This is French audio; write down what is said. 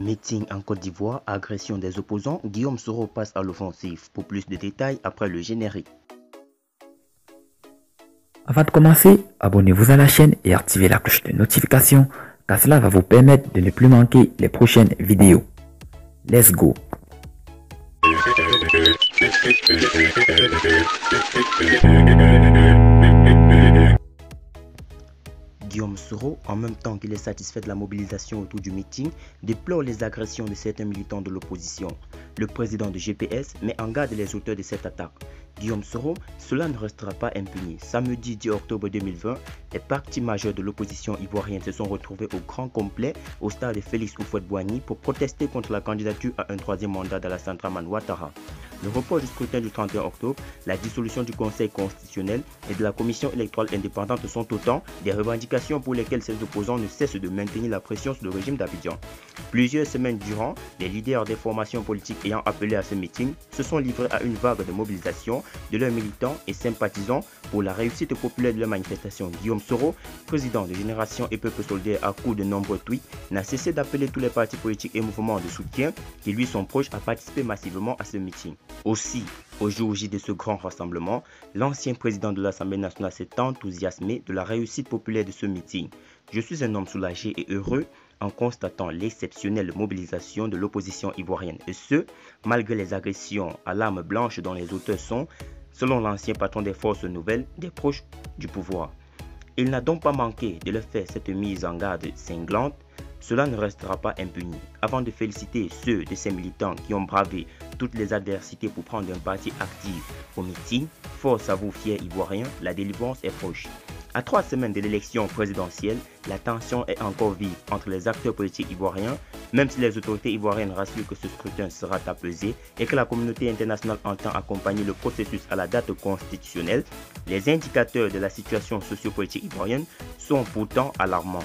Meeting en Côte d'Ivoire, agression des opposants, Guillaume Soro passe à l'offensive. Pour plus de détails, après le générique. Avant de commencer, abonnez-vous à la chaîne et activez la cloche de notification car cela va vous permettre de ne plus manquer les prochaines vidéos. Let's go Guillaume Soro, en même temps qu'il est satisfait de la mobilisation autour du meeting, déplore les agressions de certains militants de l'opposition. Le président de GPS met en garde les auteurs de cette attaque. Guillaume Soro, cela ne restera pas impuni. Samedi 10 octobre 2020, les partis majeurs de l'opposition ivoirienne se sont retrouvés au grand complet au stade de Félix Houphouët-Boigny pour protester contre la candidature à un troisième mandat de la Centraman Ouattara. Le report du scrutin du 31 octobre, la dissolution du Conseil constitutionnel et de la Commission électorale indépendante sont autant des revendications pour lesquelles ces opposants ne cessent de maintenir la pression sur le régime d'Abidjan. Plusieurs semaines durant, les leaders des formations politiques ayant appelé à ce meeting se sont livrés à une vague de mobilisation de leurs militants et sympathisants pour la réussite populaire de leur manifestation. Guillaume Soro, président de Génération et Peuple Solidaire à coup de nombreux tweets, n'a cessé d'appeler tous les partis politiques et mouvements de soutien qui lui sont proches à participer massivement à ce meeting. Aussi, au jour J de ce grand rassemblement, l'ancien président de l'Assemblée nationale s'est enthousiasmé de la réussite populaire de ce meeting. Je suis un homme soulagé et heureux en constatant l'exceptionnelle mobilisation de l'opposition ivoirienne, et ce, malgré les agressions à l'arme blanche dont les auteurs sont, selon l'ancien patron des forces nouvelles, des proches du pouvoir. Il n'a donc pas manqué de le faire cette mise en garde cinglante cela ne restera pas impuni. Avant de féliciter ceux de ces militants qui ont bravé toutes les adversités pour prendre un parti actif au meeting, force à vous fiers ivoiriens, la délivrance est proche. À trois semaines de l'élection présidentielle, la tension est encore vive entre les acteurs politiques ivoiriens, même si les autorités ivoiriennes rassurent que ce scrutin sera apaisé et que la communauté internationale entend accompagner le processus à la date constitutionnelle, les indicateurs de la situation sociopolitique ivoirienne sont pourtant alarmants.